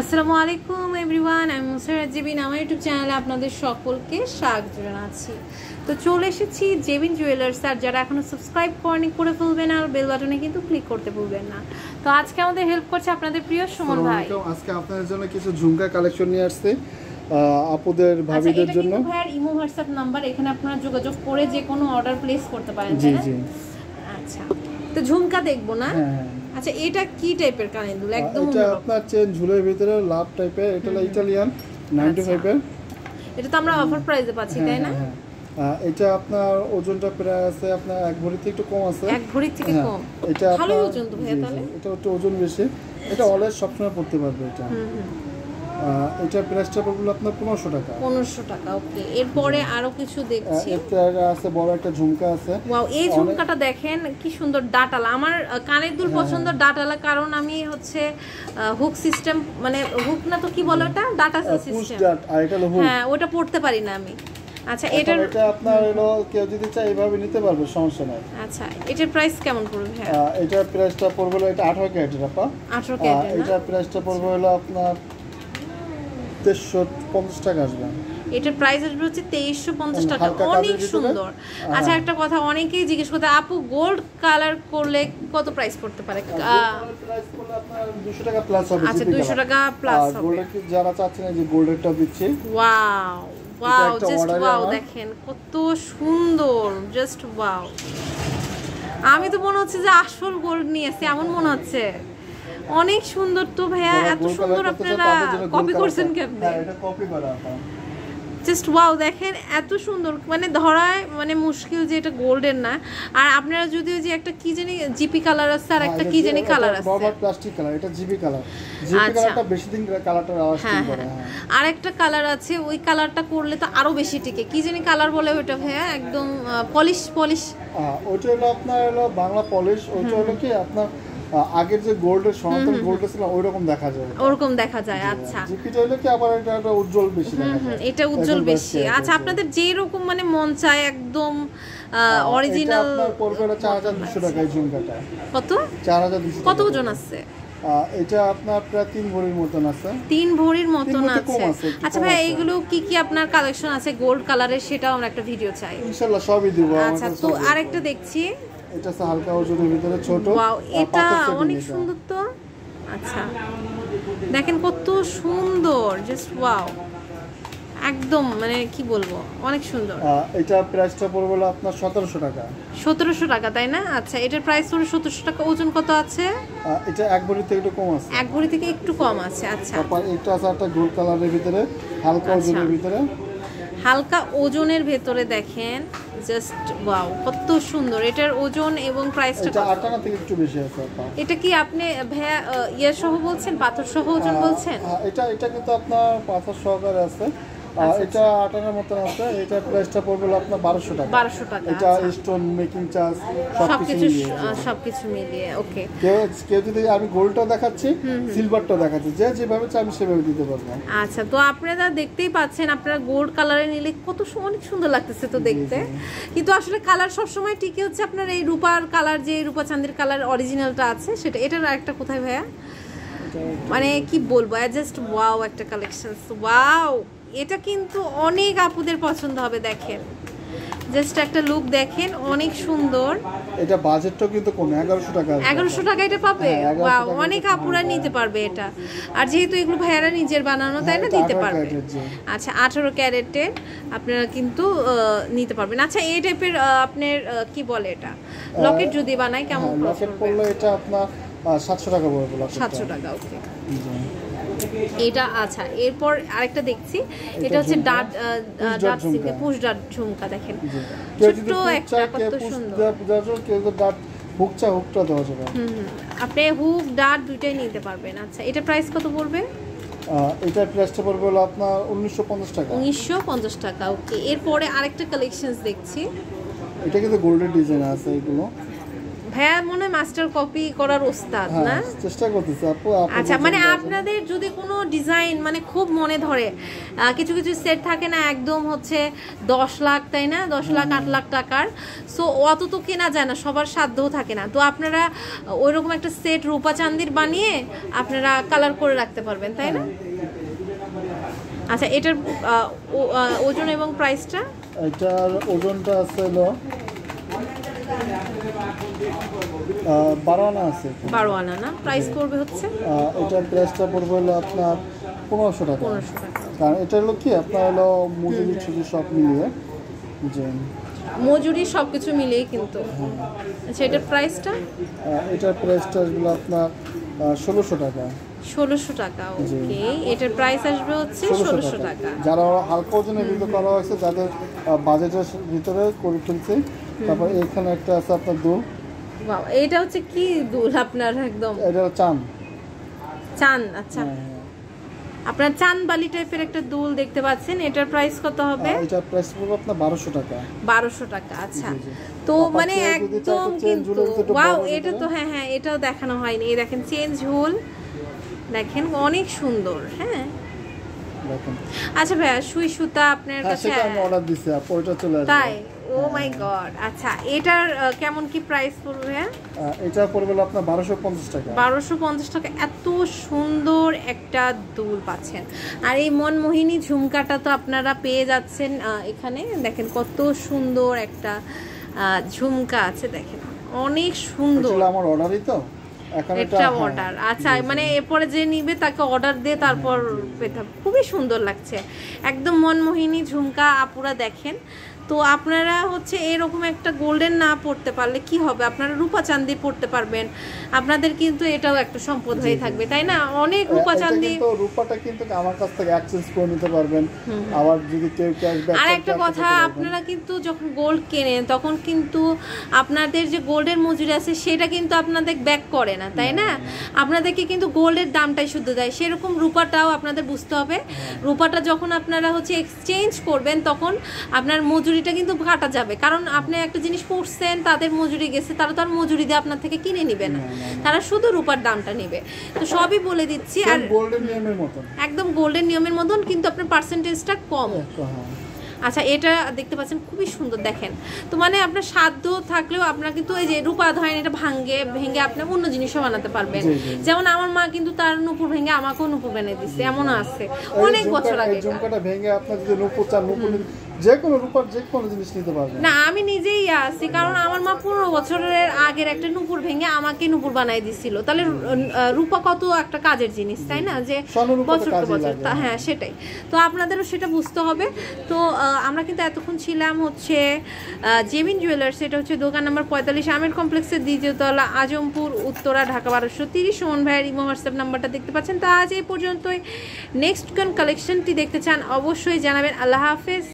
আসসালামু আলাইকুম এভরিওয়ান আমি মুসারাত জেবিন আমার ইউটিউব চ্যানেলে আপনাদের সকলকে স্বাগত জানাচ্ছি। তো চলে এসেছি জেবিন জুয়েলার্স আর যারা এখনও সাবস্ক্রাইব করেনি করে ফেলবেন আর বেল বাটনে কিন্তু ক্লিক করতে ভুলবেন না। তো আজকে আমাদের হেল্প করছে আপনাদের প্রিয় সুমন ভাই। আজকে আপনাদের জন্য কিছু ঝুমকা কালেকশন নিয়ে আসছে আপুদের আচ্ছা ভাবিদের জন্য। ভাইয়ার ইমো হোয়াটসঅ্যাপ নাম্বার এখানে আপনারা যোগাযোগ করে যে কোনো অর্ডার প্লেস করতে পারেন জি জি। আচ্ছা তো ঝুমকা দেখব না? হ্যাঁ হ্যাঁ। আচ্ছা এটা কি টাইপের কানেদুল একদম এটা আপনার চেন ঝুলের ভিতরে লাভ টাইপের এটা নাইনটি আচ্ছা। ফাইভের এটা তো আমরা অফার প্রাইসে পাচ্ছি তাই না? হ্যাঁ, এটা আপনার ওজনটা প্রায় আছে আপনার এক ভরি থেকে একটু কম আছে। এক ভরি থেকে হ্যাঁ, কম? এটা ভালো ওজন তো ভাইয়া তাহলে। এটা একটু ওজন বেশি। এটা অলওয়েজ সবসময় পড়তে পারবে এটা। এটা আপনার পনেরোশো টাকা। পনেরোশো টাকা ওকে এরপরে আরও কিছু দেখছি। একটা আছে বড় একটা ঝুমকা আছে। ওয়াও এই ঝুমকাটা দেখেন কি সুন্দর ডাটালা। আমার কানের দুল হ্যাঁ, পছন্দ ডাটালা কারণ আমি হচ্ছে হুক সিস্টেম মানে হুক না তো কি বলো এটা ডাটা সিস্টেম এটা হ্যাঁ ওটা পড়তে পারি না আমি। আচ্ছা এটার এটা আপনার হলো কেউ যদি চায় এইভাবে নিতে পারবে সমস্যা নাই। আচ্ছা এটার প্রাইস কেমন পড়বে? হ্যাঁ। এটার প্রাইসটা পড়বে এটা আঠারো ক্যারেটের আপা। আঠারো আহ, ক্যারেটের না? এটার প্রাইসটা পড়বে হলো আপনার তেইশশো পঞ্চাশ টাকা আসবে। এটার প্রাইস আসবে হচ্ছে তেইশশো পঞ্চাশ টাকা। অনেক সুন্দর। আচ্ছা একটা কথা অনেকেই জিজ্ঞেস করতে আপু গোল্ড কালার করলে কত প্রাইস পড়তে পারে? দুশো টাকা প্লাস হবে আচ্ছা দুশো টাকা প্লাস আর হবে। গোল্ডের যারা চাচ্ছেন যে গোল্ডেরটা দিচ্ছি? ওয়াও ওয়াও জাস্ট ওয়াও দেখেন কত সুন্দর জাস্ট ওয়াও আমি তো মনে হচ্ছে যে আসল গোল্ড নিয়েছি এমন মনে হচ্ছে। অনেক সুন্দর তো ভাইয়া এত সুন্দর আপনারা কপি করছেন কেমনে? হ্যাঁ এটা কপি করা জাস্ট ওয়াও দেখেন এত সুন্দর মানে ধরায় মানে মুশকিল যে এটা গোল্ডের না। আর আপনারা যদিও যে একটা কি জানি জিপি কালার আছে আর একটা কি জানি কালার আছে। নরমাল প্লাস্টিক কালার এটা জিবি কালার আচ্ছা। কালারটা বেশি দিন কালারটা আওয়াজ হ্যাঁ করে হ্যাঁ। হ্যাঁ। আর একটা কালার আছে ওই কালারটা করলে তো আরও বেশি টিকে। কি জানি কালার বলে ওইটা ভাইয়া একদম পলিশ পলিশ ওইটা হলো আপনার হলো বাংলা পলিশ ওইটা হলো কি আপনার আগের যে গোল্ডের সনাতন গোল্ড ছিল ওই রকম দেখা যায়। ওরকম দেখা যায় আচ্ছা। জিপিটা হলো কি আবার এটা একটা উজ্জ্বল বেশি দেখা হুম, যায়। এটা উজ্জ্বল বেশি। আচ্ছা আপনাদের যেই রকম মানে মন চায় একদম অরিজিনাল আপনার পড়বে হলো চার হাজার দুশো টাকা এই ঝুমকাটা কত? চার হাজার দুশো কত ওজন আছে? এটা আপনার প্রায় তিন ভরির মতন আছে। তিন ভরির মতন আছে। আচ্ছা ভাই। এইগুলো কি কি আপনার কালেকশন আছে? গোল্ড কালারের সেটাও আমরা একটা ভিডিও চাই। ইনশাল্লাহ সবই দিব আচ্ছা তো আরেকটা দেখছি। এটা আছে হালকা ওজনের ভিতরে ছোট ওয়াও এটা অনেক সুন্দর তো? আচ্ছা। দেখেন কত সুন্দর জাস্ট ওয়াও একদম মানে কি বলব অনেক সুন্দর। এটা প্রাইসটা পড়বে হলো আপনার সতেরোশো টাকা। সতেরোশো টাকা তাই না? আচ্ছা এটার প্রাইস হলো সতেরোশো টাকা ওজন কত আছে? এটা এক ভরি থেকে একটু কম আছে। এক ভরি থেকে একটু কম আছে আচ্ছা। তারপর এটা আছে একটা গোল্ড কালারের ভিতরে হালকা আচ্ছা। ওজনের ভিতরে। হালকা ওজনের ভেতরে দেখেন। জাস্ট ওয়াও কত সুন্দর। এটার ওজন এবং প্রাইসটা এটা 8 টাকা থেকে একটু বেশি আছে। এটা কি আপনি ভাইয়া আহ, ইয়ে সহ বলছেন পাথর সহ ওজন বলছেন? এটা এটা কিন্তু আপনার পাথর সহকারে আছে। এটা আটানার মতন আছে এটা প্রাইসটা পড়বে আপনার বারোশো টাকা। বারোশো টাকা এটা। স্টোন মেকিং চার্জ সবকিছু সবকিছু মিলিয়ে ওকে কেউ কেউ যদি আমি গোল্ডটা দেখাচ্ছি সিলভারটা দেখাচ্ছি যে যেভাবে চাই আমি সেভাবে দিতে পারব। আচ্ছা তো আপনারা দেখতেই পাচ্ছেন আপনারা গোল্ড কালারে নিলে কত অনেক সুন্দর লাগতেছে তো দেখতে। কিন্তু আসলে কালার সবসময় ঠিকই হচ্ছে আপনার এই রূপার কালার যে রূপা চাঁদের কালার অরিজিনালটা আছে সেটা এটার একটা কোথায় ভাইয়া? মানে কি বলব জাস্ট ওয়াও একটা কালেকশন ওয়াও এটা কিন্তু অনেক আপুদের পছন্দ হবে দেখেন। জাস্ট একটা লুক দেখেন অনেক সুন্দর। এটা বাজেটটাও কিন্তু কম এগারোশো টাকা আসবে। এগারোশো টাকা এটা পাবে? হ্যাঁ, 1100 ওয়াও অনেক আপুরা নিতে পারবে এটা। আর যেহেতু এগুলো ভাইয়ারা নিজের বানানো তাই না? হ্যাঁ, দিতে পারবে। আচ্ছা আঠারো ক্যারেটের আপনারা কিন্তু নিতে পারবেন। আচ্ছা এই টাইপের আপনার কি বলে এটা? লকেট যদি বানাই কেমন হ্যাঁ, লকেট পড়লে এটা আপনার সাতশো টাকা পড়বে লকেটটা। সাতশো টাকা ওকে। এটা আচ্ছা এরপর আরেকটা দেখছি। এটা হচ্ছে ডাট ডাট ঝুমকা। পুশ ডাট ঝুমকা দেখেন। হুক একটা কত সুন্দর। ডাট হুক চায়, হুকটা দেওয়া যাবে। হুম। আপনি হুক ডাট দুইটাই নিতে পারবেন। আচ্ছা এটা প্রাইস কত পড়বে? এটা প্রাইসটা পড়বে হলো আপনার উনিশশো পঞ্চাশ টাকা। উনিশশো পঞ্চাশ টাকা ওকে এরপরে আরেকটা কালেকশন দেখছি। এটা কিন্তু গোল্ডের ডিজাইন আছে এগুলো। ভাইয়া মনে হয় মাস্টার কপি করার ওস্তাদ না? হ্যাঁ চেষ্টা করতেছি আপু আচ্ছা মানে আপনাদের যদি কোনো ডিজাইন মানে খুব মনে ধরে কিছু কিছু সেট থাকে না একদম হচ্ছে দশ লাখ তাই না? দশ লাখ আট লাখ টাকার। সো অত তো কেনা যায় না সবার সাধ্যও থাকে না। তো আপনারা ওই রকম একটা সেট রূপা চান্দির বানিয়ে আপনারা কালার করে রাখতে পারবেন তাই না? আচ্ছা এটার ওজন এবং প্রাইসটা এটার ওজনটা আছে হলো বারো আনা আছে। বারো আনা না? প্রাইস পড়বে হচ্ছে? এটার প্রাইসটা পড়বে হলো আপনার পনেরোশো টাকা। কারণ এটা হলো কি আপনার হলো মজুরি ছুটি সব মিলিয়ে। যে মজুরি সবকিছু মিলিয়ে কিন্তু। আচ্ছা এটার প্রাইসটা এটার প্রাইসটা আসবে আপনার ষোলোশো টাকা। ষোলোশো টাকা ওকে এটার প্রাইস আসবে হচ্ছে ষোলোশো টাকা। যারা হালকা ওজনের ভিতরে করা হয়েছে যাদের বাজেটের ভিতরে করে ফেলছে তারপর এখানে একটা আছে আপনার দুল বাহ এটা হচ্ছে কি দুল আপনার একদম? এটা চান। চান আচ্ছা। হ্যাঁ, আপনার চান বালি টাইপের একটা দুল দেখতে পাচ্ছেন এটার প্রাইস কত হবে? হ্যাঁ। এটার প্রাইস পড়বে আপনার বারোশো টাকা। বারোশো টাকা আচ্ছা। তো মানে একদম কিন্তু ওয়াও এটা তো হ্যাঁ হ্যাঁ এটাও দেখানো হয়নি। এই দেখেন চেন ঝুল। দেখেন অনেক সুন্দর হ্যাঁ। দেখেন। আচ্ছা ভাইয়া সুই সুতা আপনার হ্যাঁ কাছে সেটা আমি অর্ডার দিছি আপু ওইটা চলে আসবে। তাই? Oh my god. আচ্ছা এটার কেমন কি প্রাইস পড়বে এটা পড়বে আপনার বারোশো পঞ্চাশ টাকা। বারোশো পঞ্চাশ টাকা। এত সুন্দর একটা দুল পাচ্ছেন। আর এই মনমোহিনী ঝুমকাটা তো আপনারা পেয়ে যাচ্ছেন এখানে। দেখেন কত সুন্দর একটা ঝুমকা আছে দেখেন। অনেক সুন্দর। আমার অর্ডারই তো। এটা এটা হ্যাঁ, অর্ডার আচ্ছা মানে এরপরে যে নিবে তাকে অর্ডার দিয়ে তারপর পেতে হবে। খুবই সুন্দর লাগছে। একদম মনমোহিনী ঝুমকা আপুরা দেখেন। তো আপনারা হচ্ছে এরকম একটা গোল্ডেন না পড়তে পারলে কি হবে? আপনারা রূপা চান্দি পড়তে পারবেন। আপনাদের কিন্তু এটাও একটা সম্পদ হয়ে থাকবে তাই না? অনেক রূপা চান্দি রূপাটা কিন্তু আমার কাছ থেকে এক্সচেঞ্জ করে নিতে পারবেন। আবার যদি কেউ ক্যাশব্যাক আর একটা কথা আপনারা কিন্তু যখন গোল্ড কেনেন তখন কিন্তু আপনাদের যে গোল্ডের মজুরি আছে সেটা কিন্তু আপনাদের ব্যাক করে না তাই না? আপনাদেরকে কিন্তু গোল্ডের দামটাই শুদ্ধ দেয়। সেরকম রূপাটাও আপনাদের বুঝতে হবে। রূপাটা যখন আপনারা হচ্ছে এক্সচেঞ্জ করবেন তখন আপনার মজুরিটা কিন্তু কাটা যাবে। কারণ আপনি একটা জিনিস পড়ছেন তাদের মজুরি গেছে তারা তো আর মজুরি দিয়ে আপনার থেকে কিনে নিবে না। তারা শুধু রূপার দামটা নেবে। তো সবই বলে দিচ্ছি আর গোল্ডেন নিয়মের মতন। একদম গোল্ডেন নিয়মের মতন কিন্তু আপনার পার্সেন্টেজটা কম। হ্যাঁ। আচ্ছা এটা দেখতে পাচ্ছেন খুবই সুন্দর দেখেন। তো মানে আপনার সাধ্য থাকলেও আপনার কিন্তু এই যে রূপা ধরেন এটা ভাঙ্গে ভেঙে আপনি অন্য জিনিসও বানাতে পারবেন। যেমন আমার মা কিন্তু তার নুপুর ভেঙে আমাকেও নুপুর বেনে দিচ্ছে এমনও আছে। অনেক বছর আগে। ঝুমকাটা ভেঙে আপনার যদি নূপুর চান নূপুর যে কোনো রূপার যে কোনো জিনিস নিতে পারবেন। না আমি নিজেই আছি কারণ আমার মা পনেরো বছরের আগের একটা নুপুর ভেঙে আমাকে নুপুর বানাই দিছিল। তাহলে আহ, রূপা কত একটা কাজের জিনিস তাই না? যে স্বর্ণরূপা বছর বছর হ্যাঁ সেটাই। তো আপনাদেরও সেটা বুঝতে হবে। তো আমরা কিন্তু এতক্ষণ ছিলাম হচ্ছে জেমিন জুয়েলার্স এটা হচ্ছে দোকান নাম্বার পঁয়তাল্লিশ আমের কমপ্লেক্সের দ্বিতীয়তলা আজমপুর উত্তরা ঢাকা বারোশো তিরিশ। সুমন ভাইয়ের ইমো হোয়াটসঅ্যাপ নাম্বারটা দেখতে পাচ্ছেন। তা আজ এই পর্যন্তই। নেক্সট কোন কালেকশনটি দেখতে চান অবশ্যই জানাবেন। আল্লাহ হাফেজ।